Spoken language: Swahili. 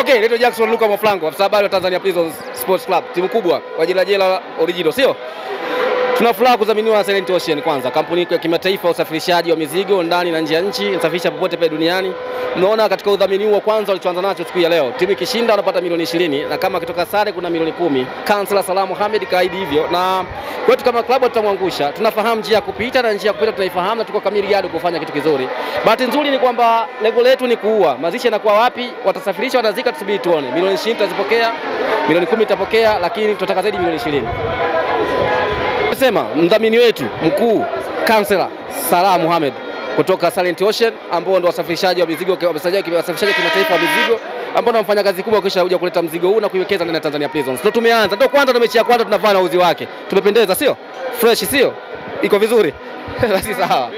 Okay, naitwa Jackson Luka Mwaflango, afisa habari wa Tanzania Prisons Sports Club, timu kubwa kwa jina jela original, sio? Tuna furaha kudhaminiwa na Silent Ocean kwanza, kampuni ya kimataifa ya usafirishaji wa mizigo ndani na nje ya nchi, inasafirisha popote pale duniani. Mnaona katika udhamini huo kwanza walichoanza nacho siku ya leo, timu ikishinda wanapata milioni ishirini na kama akitoka sare kuna milioni kumi. Kansela Salam Mohamed kaahidi hivyo, na kwetu kama klabu tutamwangusha. Tunafahamu njia ya kupita na njia ya kupita tunaifahamu, na tuko kamili yadi kufanya kitu kizuri. Bahati nzuri ni kwamba lengo letu ni kuua. Mazishi yanakuwa wapi? Watasafirisha, watazika, tusubiri tuone. Milioni ishirini tutazipokea, milioni kumi tutapokea, lakini tunataka zaidi milioni ishirini. Sema mdhamini wetu mkuu kansela Salah Mohamed kutoka Silent Ocean ambao ndio wasafirishaji wa mizigo wasafirishaji wa kimataifa wa mizigo ambao wanafanya kazi kubwa kisha kuja kuleta mzigo huu na kuiwekeza ndani ya Tanzania Prisons. Ndio tumeanza, ndio kwanza, ndio mechi ya kwanza tunavaa na uzi wake. Tumependeza, sio fresh, sio iko vizuri basi sawa.